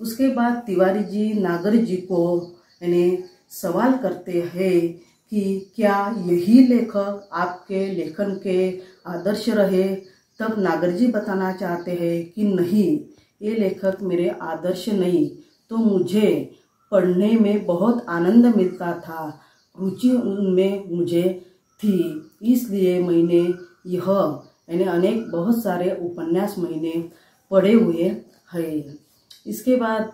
उसके बाद तिवारी जी, नागर जी को यानी सवाल करते हैं कि क्या यही लेखक आपके लेखन के आदर्श रहे? तब नागर जी बताना चाहते हैं कि नहीं, ये लेखक मेरे आदर्श नहीं तो मुझे पढ़ने में बहुत आनंद मिलता था, रुचि उनमें मुझे थी, इसलिए मैंने यह यानी अनेक बहुत सारे उपन्यास मैंने पढ़े हुए हैं। इसके बाद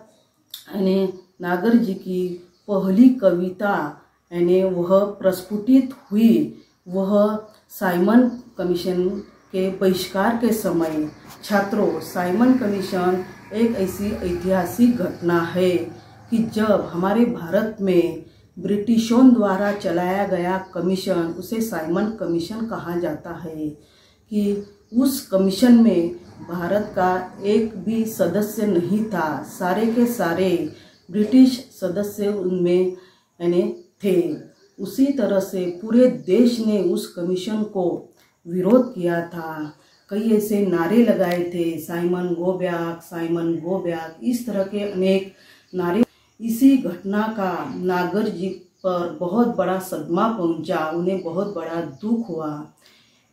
यानी नागर जी की पहली कविता यानी वह प्रस्फुटित हुई। वह साइमन कमीशन के बहिष्कार के समय, छात्रों, साइमन कमीशन एक ऐसी ऐतिहासिक घटना है कि जब हमारे भारत में ब्रिटिशों द्वारा चलाया गया कमीशन, उसे साइमन कमीशन कहा जाता है कि उस कमीशन में भारत का एक भी सदस्य नहीं था। सारे के सारे ब्रिटिश सदस्य उनमें, यानी थे। उसी तरह से पूरे देश ने उस कमीशन को विरोध किया था। कई ऐसे नारे लगाए थे, Simon go back Simon go back इस तरह के अनेक नारे। इसी घटना का नागर जी पर बहुत बड़ा सदमा पहुँचा, उन्हें बहुत बड़ा दुख हुआ।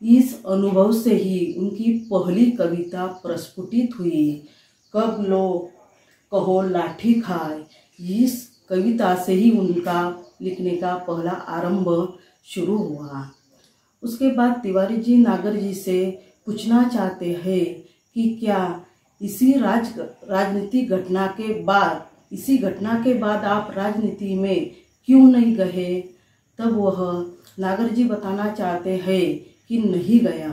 इस अनुभव से ही उनकी पहली कविता प्रस्फुटित हुई। कब लो, कहो लाठी खाए। इस कविता से ही उनका लिखने का पहला आरंभ शुरू हुआ। उसके बाद तिवारी जी नागर जी से पूछना चाहते हैं कि क्या इसी राज राजनीतिक घटना के बाद, इसी घटना के बाद आप राजनीति में क्यों नहीं गए? तब वह नागर जी बताना चाहते हैं कि नहीं गया,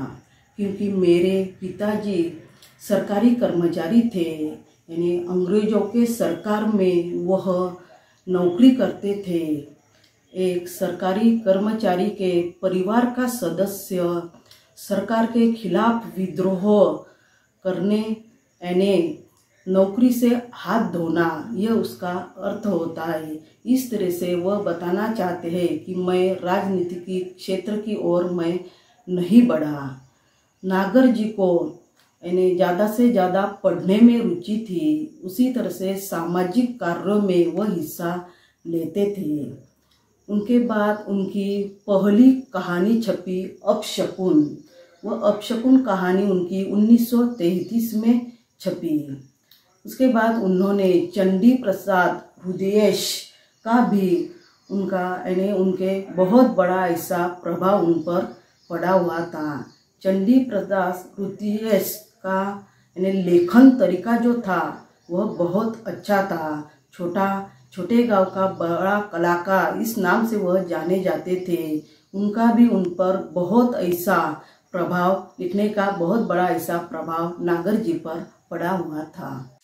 क्योंकि मेरे पिताजी सरकारी कर्मचारी थे। यानी अंग्रेज़ों के सरकार में वह नौकरी करते थे। एक सरकारी कर्मचारी के परिवार का सदस्य सरकार के खिलाफ विद्रोह करने, यानी नौकरी से हाथ धोना यह उसका अर्थ होता है। इस तरह से वह बताना चाहते हैं कि मैं राजनीति की क्षेत्र की ओर मैं नहीं बढ़ा। नागर जी को यानी ज़्यादा से ज़्यादा पढ़ने में रुचि थी। उसी तरह से सामाजिक कार्यों में वह हिस्सा लेते थे। उनके बाद उनकी पहली कहानी छपी, अपशकुन। वह अपशकुन कहानी उनकी 1933 में छपी। उसके बाद उन्होंने चंडी प्रसाद हृदयेश का भी उनका यानी उनके बहुत बड़ा ऐसा प्रभाव उन पर पड़ा हुआ था चंडी प्रदास हृदयेश का, यानी लेखन तरीका जो था, वह बहुत अच्छा था। छोटा, छोटे गाँव का बड़ा कलाकार इस नाम से वह जाने जाते थे। उनका भी उन पर बहुत ऐसा प्रभाव, लिखने का बहुत बड़ा ऐसा प्रभाव नागर जी पर पड़ा हुआ था।